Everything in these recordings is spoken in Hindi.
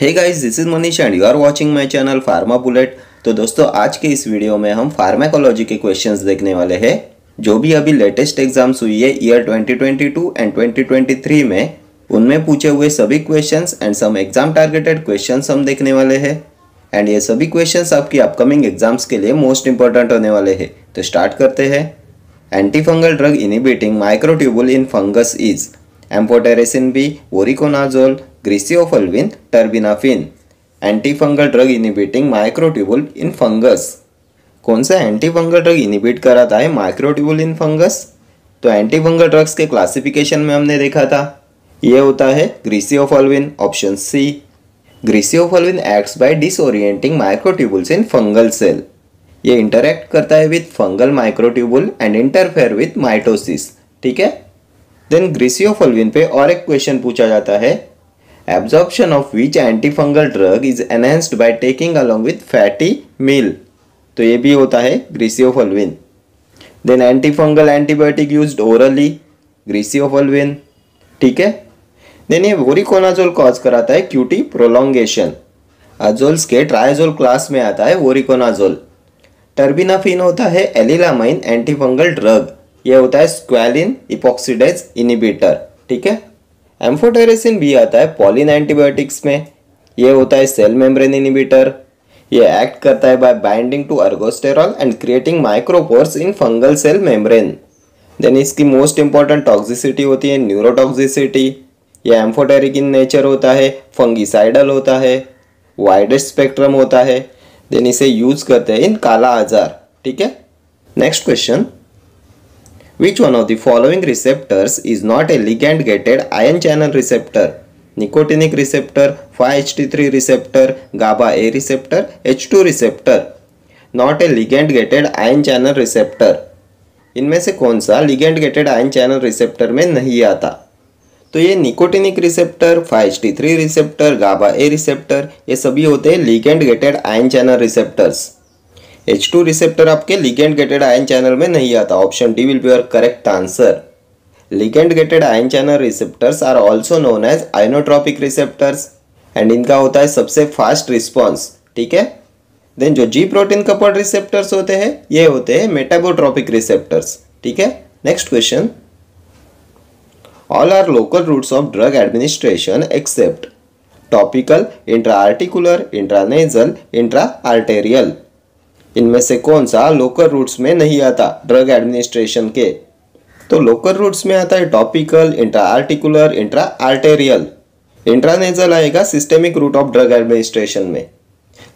Hey guys this is Manish and you are watching my channel pharma bullet तो दोस्तों, आज के इस वीडियो में हम फार्माकोलॉजी के क्वेश्चंस देखने वाले हैं, जो भी अभी लेटेस्ट एग्ज़ाम्स हुई है ईयर 2022 एंड 2023 में, उनमें पूछे हुए सभी questions and some exam targeted questions हम देखने वाले हैं। एंड ये सभी क्वेश्चंस आपकी अपकमिंग एग्ज़ाम्स के लिए मोस्ट इंपॉर्टेंट होने वाले हैं। तो स्टार्ट करते हैं। Antifungal drug inhibiting microtubule in fungus is amphotericin B voriconazole griseofulvin terbinafine antifungal drug inhibiting microtubule in fungus कौन सा एंटीफंगल ड्रग इनिबिट कराता है माइक्रोट्यूबुल इन फंगस तो एंटीफंगल ड्रग्स के क्लासिफिकेशन में हमने देखा था। ये होता है griseofulvin option C griseofulvin acts by disorienting microtubules in fungal cell ये इंटरेक्ट करता है with fungal microtubule and interfere with mitosis ठीक है? देन ग्रिसियोफल्विन पे और एक क्वेश्चन पूछा जाता है absorption of which antifungal drug is enhanced by taking along with fatty meal तो ये भी होता है griseofulvin then antifungal antibiotic use orally griseofulvin ठीक है? देन ये वोरिकोनाजोल कॉज कराता है क्यूटी प्रोलोंगेशन अजोल्स के ट्राइजोल क्लास में आता है वोरिकोनाजोल टर्बिनाफिन होता है एलिलामाइन एंटीफंगल ड्रग ये होता है स्क्वेलिन इपॉक्सीडेज इनिबिटर ठीक है? एम्फोटेरेसिन भी आता है पॉलिन एंटीबायोटिक्स में, ये होता है सेल मेम्ब्रेन इनिबिटर ये एक्ट करता है by binding to ergosterol and creating micropores in fungal cell membrane then इसकी मोस्ट इंपॉर्टेंट टॉक्सिसिटी होती है न्यूरोटॉक्सिसिटी ये एम्फोटेरिक इन नेचर होता है फंगिसाइडल होता है वाइडेस्ट स्पेक्ट्रम होता है देन इसे यूज़ करते हैं इन काला आजार, ठीक है? Next question Which one of the following receptors is not a ligand gated ion channel receptor? Nicotinic receptor, 5-HT3 receptor, GABA A receptor, H2 receptor. Not a ligand gated ion channel receptor. इनमें से कौन सा ligand gated ion channel receptor में नहीं आता तो ये nicotinic receptor 5-HT3 receptor GABA A receptor ये सभी होते हैं ligand gated ion channel receptors H2 receptor आपके लिगेंड गेटेड आयन चैनल में नहीं आता। Option D will be your correct answer ligand gated ion channel receptors are also known as ionotropic receptors and इनका होता है सबसे फास्ट रिस्पॉन्स ठीक है? देन जो जी प्रोटीन कपल्ड रिसेप्टर्स होते हैं, ये होते हैं मेटाबोट्रॉपिक रिसेप्टर्स ठीक है? Next question all are local routes of drug administration except topical intra articular intranasal intra arterial इनमें से कौन सा लोकल रूट्स में नहीं आता? ड्रग एडमिनिस्ट्रेशन के। तो लोकल रूट्स में आता है topical intra articular intra arterial intranasal आएगा systemic route of drug administration में।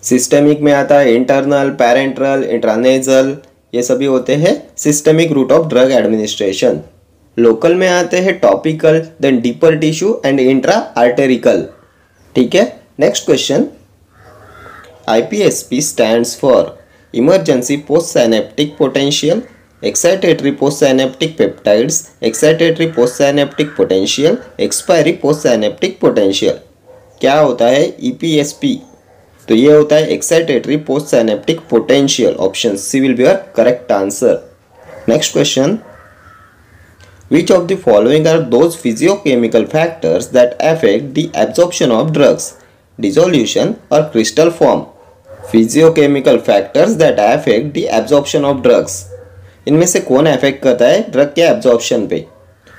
सिस्टेमिक में आता है इंटरनल पैरेंट्रल इंट्रानेजल ये सभी होते हैं systemic route of drug administration local में आते हैं topical then deeper tissue and intra articular ठीक है? Next question IPSP stands for emergency postsynaptic potential excitatory postsynaptic peptides excitatory postsynaptic potential expiry postsynaptic potential क्या होता है EPSP तो ये होता है excitatory postsynaptic potential option C will be your correct answer next question which of the following are those physiochemical factors that affect the absorption of drugs dissolution or crystal form physicochemical factors that affect the absorption of drugs इनमें से कौन अफेक्ट करता है? ड्रग के एब्जॉर्प्शन पे।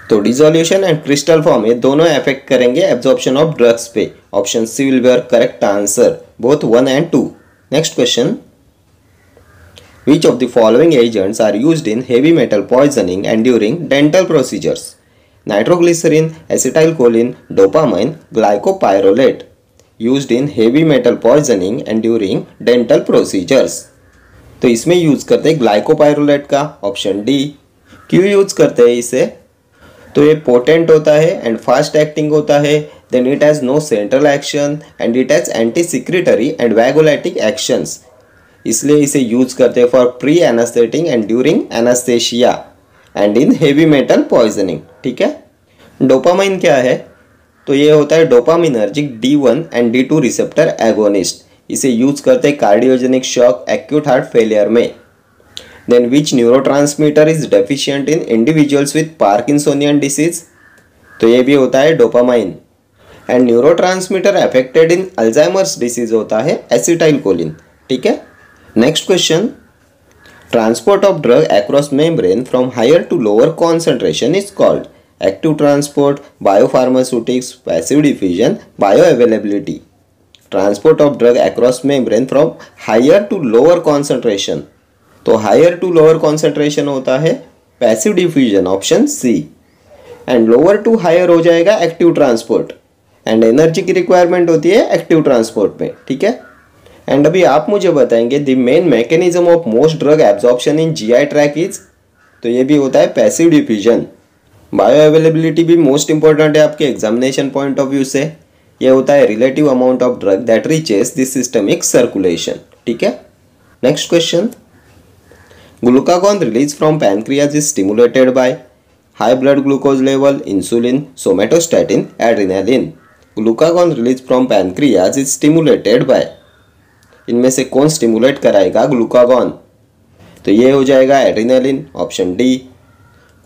तो डिजोल्यूशन एंड क्रिस्टल फॉर्म ये दोनों अफेक्ट करेंगे एब्जॉर्प्शन ऑफ़ ड्रग्स पे। Option C will be our correct answer both one and two next question Which of the following agents are used in heavy metal poisoning and during dental procedures? Nitroglycerin, acetylcholine, dopamine, glycopyrrolate. Used in heavy metal poisoning and during dental procedures तो इसमें यूज़ करते हैं ग्लाइकोपायरोलेट का ऑप्शन डी क्यों यूज़ करते हैं इसे? तो ये पोटेंट होता है एंड फास्ट एक्टिंग होता है. Then it has no central action and it has anti secretory and vagolytic actions इसलिए इसे यूज़ करते हैं for pre anaesthetic and during anaesthesia and in heavy metal poisoning ठीक है? डोपामाइन क्या है? तो ये होता है dopaminergic D one and D two receptor agonist इसे यूज़ करते हैं cardiogenic shock acute heart failure में. Then which neuro is deficient in individuals with parkinsonian disease तो ये भी होता है dopamine and neurotransmitter affected in Alzheimer's disease होता है एसिटाइल कोलिन ठीक है? Next question transport of drug across membrane from higher to lower concentration is called active transport biopharmaceutics passive diffusion bioavailability transport of drug across membrane from higher to lower concentration तो हायर टू लोअर कॉन्सेंट्रेशन होता है passive diffusion option C and lower to higher हो जाएगा एक्टिव ट्रांसपोर्ट एंड एनर्जी की रिक्वायरमेंट होती है एक्टिव ट्रांसपोर्ट में, ठीक है? एंड अभी आप मुझे बताएँगे the main mechanism of most drug absorption in GI tract is तो ये भी होता है पैसिव डिफ्यूजन बायो अवेलेबिलिटी भी मोस्ट इंपॉर्टेंट है आपके एग्जामिनेशन पॉइंट ऑफ़ व्यू से। ये होता है relative amount of drug that reaches this systemic circulation ठीक है? Next question glucagon release from pancreas is stimulated by high blood glucose level insulin somatostatin adrenaline glucagon release from pancreas is stimulated by इनमें से कौन स्टिमुलेट कराएगा? ग्लूकागॉन तो ये हो जाएगा एड्रीनालिन ऑप्शन डी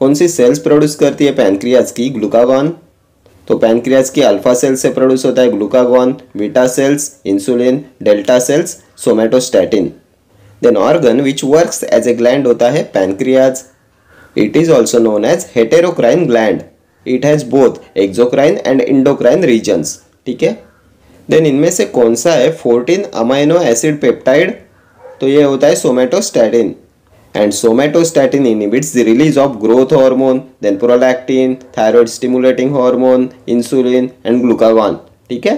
कौन सी सेल्स प्रोड्यूस करती है पैनक्रियाज की? ग्लूकागॉन तो पैनक्रियाज की अल्फ़ा सेल्स से प्रोड्यूस होता है glucagon beta cells insulin delta cells somatostatin then organ which works as a gland होता है pancreas it is also known as heterocrine gland it has both exocrine and endocrine regions ठीक है? देन इनमें से कौन सा है? फोर्टीन अमाइनो एसिड पेप्टाइड तो ये होता है somatostatin And somatostatin inhibits the release of growth hormone then prolactin thyroid stimulating hormone insulin and glucagon ठीक है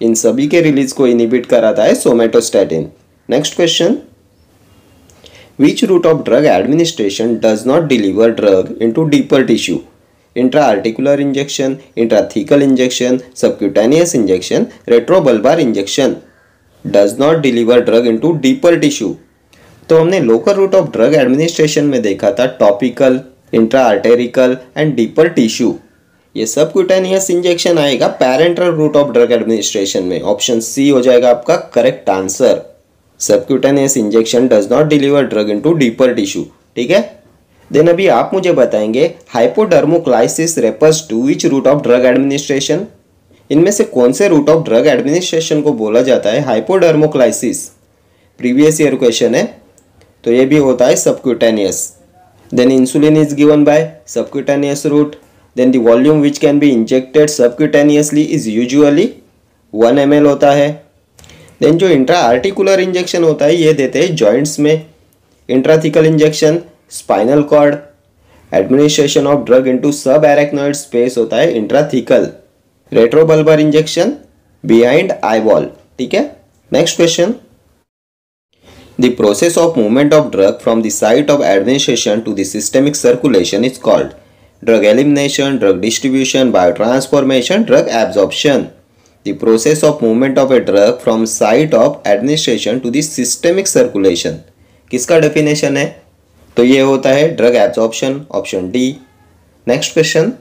इन सभी के रिलीज को इनिबिट कराता है somatostatin next question Which route of drug administration does not deliver drug into deeper tissue? Intra-articular injection, intrathecal injection, subcutaneous injection, retrobulbar injection. Does not deliver drug into deeper tissue. तो हमने local route of drug administration में देखा था topical intra articular and deeper tissue ये सब क्यूटेनियस इंजेक्शन आएगा parenteral route of drug administration में। ऑप्शन सी हो जाएगा आपका correct answer subcutaneous injection does not deliver drug into deeper tissue ठीक है? देन अभी आप मुझे बताएँगे hypodermoclysis refers to which route of drug administration इनमें से कौन से रूट ऑफ़ ड्रग एडमिनिस्ट्रेशन को बोला जाता है? हाइपोडर्मोक्लाइसिस प्रीवियस ईयर क्वेश्चन है। तो ये भी होता है subcutaneous then insulin is given by subcutaneous route then the volume which can be injected subcutaneously is usually one ml होता है. देन जो इंट्रा आर्टिकुलर इंजेक्शन होता है, ये देते हैं जॉइंट्स में. Intrathecal injection spinal cord administration of drug into subarachnoid space होता है intrathecal retrobulbar injection behind eyeball ठीक है? Next question the process of movement of drug from the site of administration to the systemic circulation is called drug elimination drug distribution biotransformation drug absorption the process of movement of a drug from site of administration to the systemic circulation. किसका डेफिनेशन है? तो ये होता है drug absorption option D next question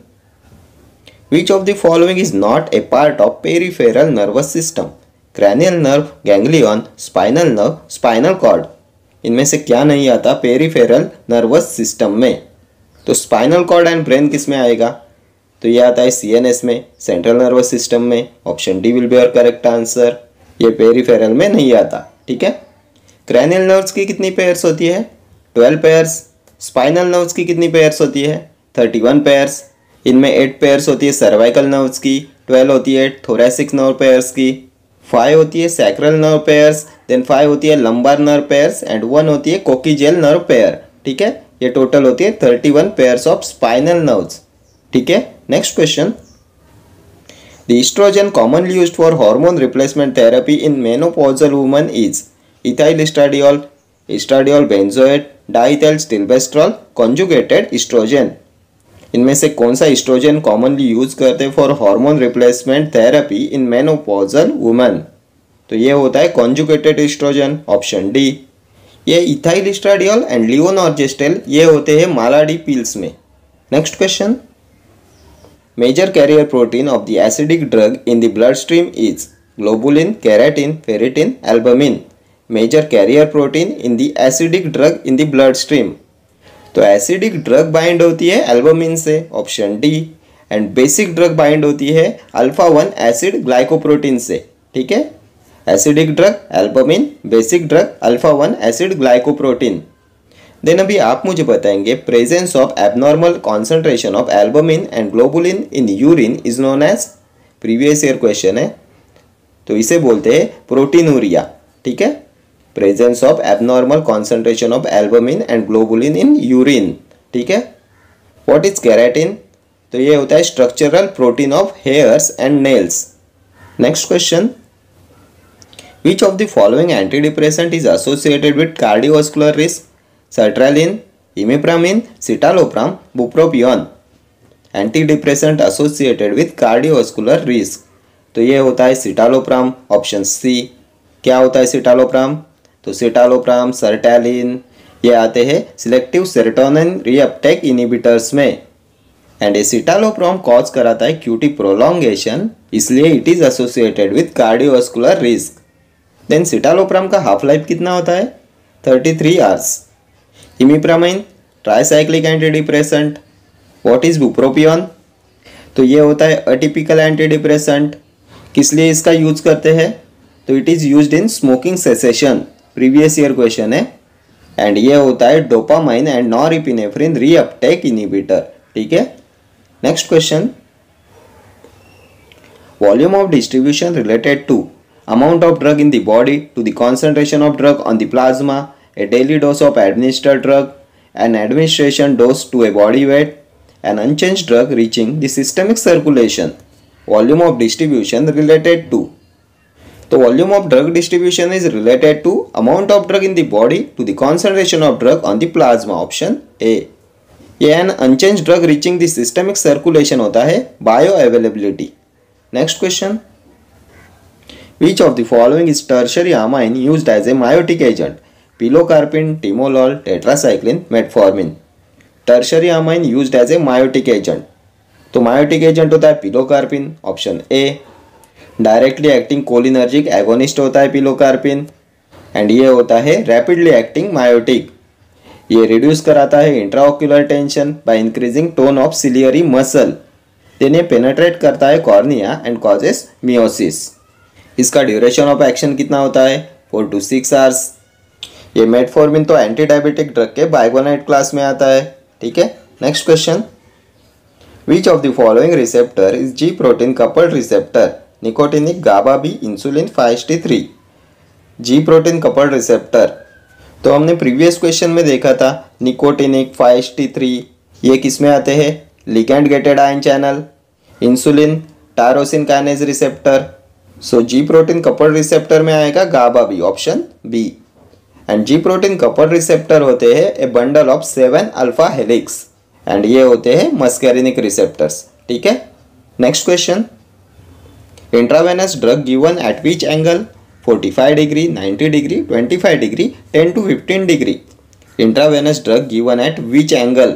which of the following is not a part of peripheral nervous system cranial nerve ganglion spinal nerve spinal cord इनमें से क्या नहीं आता पेरीफेरल नर्वस सिस्टम में? तो स्पाइनल कॉर्ड एंड ब्रेन किसमें आएगा? तो ये आता है सीएनएस में सेंट्रल नर्वस सिस्टम में option D will be our correct answer ये पेरीफेरल में नहीं आता, ठीक है? क्रैनियल नर्व्स की कितनी पेयर्स होती है? ट्वेल्व पेयर्स स्पाइनल नर्व्स की कितनी पेयर्स होती है? थर्टी वन पेयर्स इनमें एट पेयर्स होती है सर्वाइकल नर्व्स की ट्वेल्व होती है थोरेसिक नर्व पेयर्स की. फाइव होती है sacral nerve pairs then five होती है lumbar nerve pairs and one होती है कोकीजेल नर्व पेयर ठीक है? ये टोटल होती है thirty one pairs of spinal nerve ठीक है? Next question the oestrogen commonly use for hormone replacement therapy in menopausal woman is ethinyl oestradiol oestradiol benzoate diethylstilboestrol conjugated oestrogen इनमें से कौन सा इस्ट्रोजन कॉमनली यूज़ करते हैं for hormone replacement therapy in menopausal women तो ये होता है कॉन्जुकेटेड इस्ट्रोजन ऑप्शन डी ये इथाइल स्ट्राडियोल एंड लियोन ये होते हैं मालाडी पील्स में. Next question major carrier protein of the acidic drug in the bloodstream is globulin keratin ferritin albumin major carrier protein in the acidic drug in the bloodstream तो एसिडिक ड्रग बाइंड होती है एल्बमिन से option D and basic drug bind होती है अल्फ़ा वन एसिड ग्लाइकोप्रोटीन से, ठीक है? Acidic drug albumin basic drug alpha one acid glycoprotein then अभी आप मुझे बताएँगे presence of abnormal concentration of albumin and globulin in urine is known as previous year question है तो इसे बोलते हैं प्रोटीनूरिया ठीक है? Presence of abnormal concentration of albumin and globulin in urine ठीक है? व्हाट इज़ कैरेटिन तो ये होता है structural protein of hairs and nails next question which of the following antidepressant is associated with cardiovascular risk sertraline imipramine citalopram bupropion antidepressant associated with cardiovascular risk तो ये होता है सिटालोप्राम ऑप्शन सी क्या होता है सिटालोप्राम तो सिटालोप्राम सर्टैलिन ये आते हैं सिलेक्टिव सेरोटोनिन रीअपटेक इनिबिटर्स में। एंड सिटालोप्राम कॉज कराता है क्यूटी प्रोलोंगेशन इसलिए it is associated with cardiovascular risk then citalopram का हाफ़ लाइफ कितना होता है? Thirty three hours imipramine tricyclic antidepressant what is bupropion तो ये होता है अटिपिकल एंटी डिप्रेसेंट किस लिए इसका यूज़ करते हैं? तो it is use in smoking cessation previous year question है एंड ये होता है dopamine and norepinephrine reuptake inhibitor ठीक है? Next question volume of distribution related to amount of drug in the body to the concentration of drug on the plasma a daily dose of administered drug and administration dose to a body weight an unchange drug reaching the systemic circulation volume of distribution related to The volume of drug distribution is related to amount of drug in the body to the concentration of drug on the plasma option an unchanged drug reaching the systemic circulation होता है bioavailability next question which of the following is tertiary amine used as a miotic agent pilocarpine, timolol, tetracycline, metformin. Tertiary amine used as a meiotic agent. तो मायोटिक एजेंट होता है pilocarpine option A directly acting cholinergic agonist होता है पिलोकार्पिन एंड ये होता है रैपिडली एक्टिंग मायोटिक ये रिड्यूस कराता है intraocular tension by increasing tone of ciliary muscle then penetrate करता है कॉर्निया एंड कॉजेस मियोसिस इसका ड्यूरेशन ऑफ़ एक्शन कितना होता है? फोर टू सिक्स आवर्स ये मेटफॉर्मिन तो एंटी डायबिटिक ड्रग के बाइगोनाइट क्लास में आता है. ठीक है? Next question which of the following receptor is G protein coupled receptor nicotinic GABA B insulin five T three G protein coupled receptor तो हमने प्रीवियस क्वेश्चन में देखा था, निकोटिनिक फाइव टी थ्री ये किसमें आते हैं? Ligand gated ion channel insulin tyrosine kinase receptor so G protein coupled receptor में आएगा GABA B option B and G protein couple receptor होते हैं a bundle of seven alpha helix and ये होते हैं मस्कैरिनिक रिसेप्टर्स ठीक है? Next question intravenous drug given at which angle 45 degree 90 degree 25 degree 10 to 15 degree intravenous drug given at which angle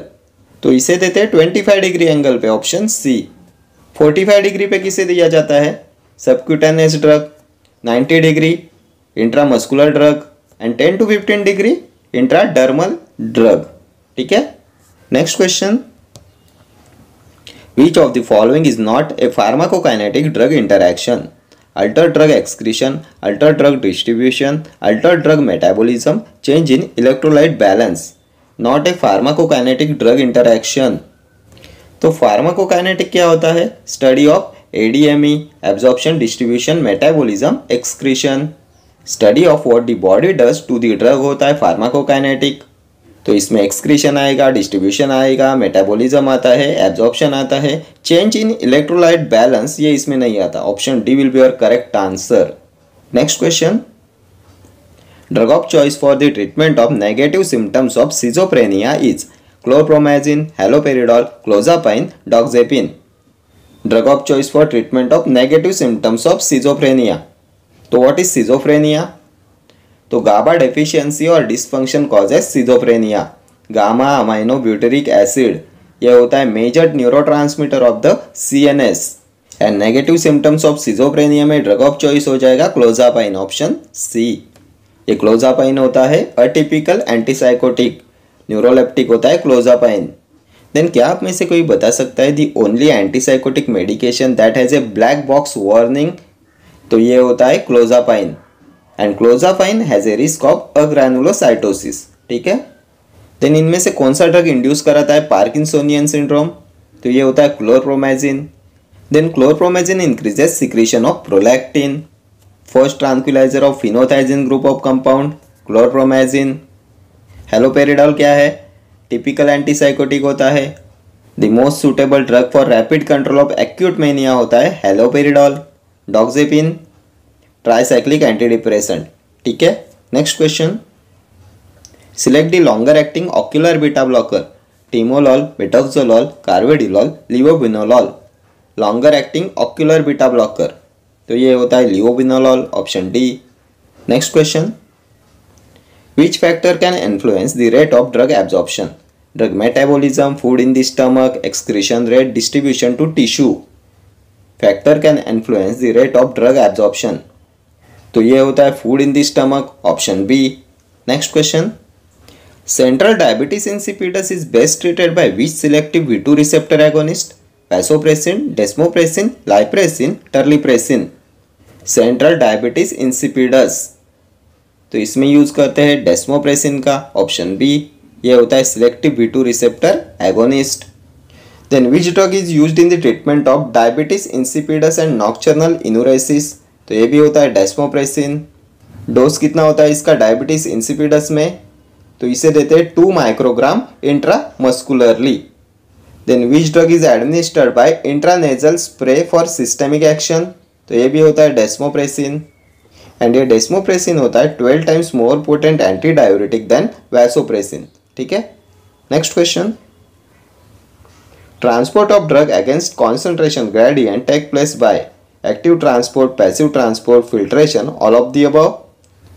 तो इसे देते हैं 25 डिग्री एंगल पे ऑप्शन सी 45 डिग्री पे किसे दिया जाता है? Subcutaneous drug 90 degree intramuscular drug and 10 to 15 degree intradermal drug ठीक है? Next question which of the following is not a pharmacokinetic drug interaction alter drug excretion alter drug distribution alter drug metabolism change in electrolyte balance not a pharmacokinetic drug interaction तो फार्माकोकाइनेटिक क्या होता है? Study of ADME absorption distribution metabolism excretion study of what the body does to the drug होता है फार्माकोकाइनेटिक तो इसमें एक्सक्रीशन आएगा डिस्ट्रीब्यूशन आएगा मेटाबॉलिज्म आता है एब्जॉर्प्शन आता है। चेंज इन इलेक्ट्रोलाइट बैलेंस ये इसमें नहीं आता। Option D will be your correct answer next question drug of choice for the treatment of negative symptoms of schizophrenia is chlorpromazine haloperidol clozapine doxepin drug of choice for treatment of negative symptoms of schizophrenia तो व्हाट इज़ सिजोफ्रेनिया तो गाबा डेफिशिएंसी और dysfunction causes schizophrenia gamma amino butyric acid यह होता है major neurotransmitter of the CNS and negative symptoms of schizophrenia में ड्रग ऑफ़ चॉइस हो जाएगा क्लोजापाइन ऑप्शन सी ये क्लोजापाइन होता है अटिपिकल एंटीसाइकोटिक न्यूरोलेप्टिक होता है क्लोजापाइन देन क्या आप में से कोई बता सकता है the only antipsychotic medication that has a black box warning तो ये होता है clozapine and clozapine has a risk of agranulocytosis ठीक है? देन इनमें से कौन सा ड्रग इंड्यूस कराता है? पार्किंसोनियन सिंड्रोम तो ये होता है chlorpromazine then chlorpromazine increases secretion of prolactin first tranquilliser of phenothiazine group of compound chlorpromazine haloperidol क्या है? टिपिकल एंटीसाइकोटिक होता है. The most suitable drug for rapid control of acute mania होता है haloperidol doxepin tricyclic anti depressant ठीक है? Next question select the longer acting ocular beta blocker timolol betaxolol carvedilol levobunolol longer acting ocular beta blocker तो ये होता है levobunolol option D next question which factor can influence the rate of drug absorption drug metabolism food in the stomach excretion rate distribution to tissue factor can influence the rate of drug absorption तो ये होता है food in the stomach option B next question central diabetes insipidus is best treated by which selective V two receptor agonist vasopressin desmopressin lypressin terlipressin central diabetes insipidus तो इसमें यूज़ करते हैं डेस्मोप्रेसिन का ऑप्शन बी ये होता है selective V two receptor agonist then which drug is use in the treatment of diabetes insipidus and nocturnal enuresis तो ये भी होता है डेस्मोप्रेसिन डोज कितना होता है इसका? डायबिटीज़ इंसिपिडस में। तो इसे देते हैं two microgram intra muscularly then which drug is administered by intranasal spray for systemic action तो ये भी होता है डेस्मोप्रेसिन एंड ये डेस्मोप्रेसिन होता है twelve times more potent anti diuretic than vasopressin ठीक है? Next question transport of drug against concentration gradient take place by active transport passive transport filtration all of the above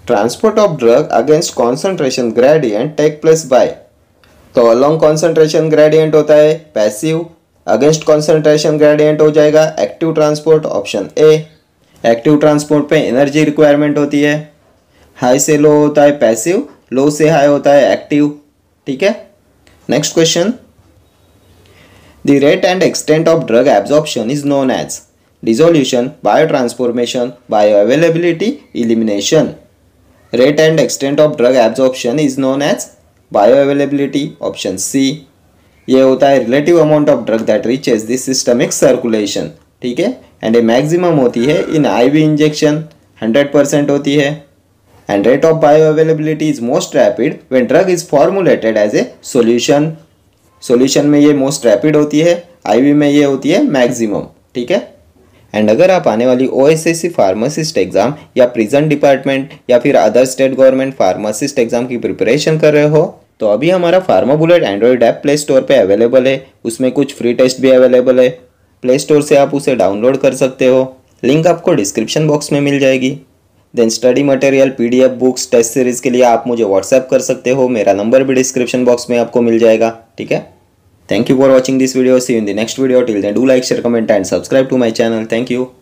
transport of drug against concentration gradient take place by तो अलॉन्ग कॉन्सेंट्रेशन ग्रेडियंट होता है पैसिव अगेंस्ट कॉन्सेंट्रेशन ग्रेडियंट हो जाएगा active transport option A active transport पे एनर्जी रिक्वायरमेंट होती है हाई से लो होता है पैसिव लो से हाई होता है एक्टिव ठीक है? Next question the rate and extent of drug absorption is known as dissolution biotransformation bioavailability elimination rate and extent of drug absorption is known as bioavailability option C ये होता है relative amount of drug that reaches this systemic circulation ठीक है? एंड ए मैक्सिमम होती है इन आईवी इंजेक्शन 100 परसेंट होती है. And rate of bioavailability is most rapid when drug is formulated as a solution solution में ये मोस्ट रैपिड होती है आईवी में ये होती है मैक्सिमम ठीक है? एंड अगर आप आने वाली O S S C pharmacist exam या प्रिजन डिपार्टमेंट या फिर other state government pharmacist exam की प्रिपरेशन कर रहे हो तो अभी हमारा pharma bullet Android app play store पे अवेलेबल है। उसमें कुछ फ्री टेस्ट भी अवेलेबल है। प्ले स्टोर से आप उसे डाउनलोड कर सकते हो। लिंक आपको डिस्क्रिप्शन बॉक्स में मिल जाएगी। Then study material PDF books test series के लिए आप मुझे व्हाट्सएप कर सकते हो। मेरा नंबर भी डिस्क्रिप्शन बॉक्स में आपको मिल जाएगा। ठीक है? Thank you for watching this video. See you in the next video. Till then, do like, share, comment and subscribe to my channel. Thank you.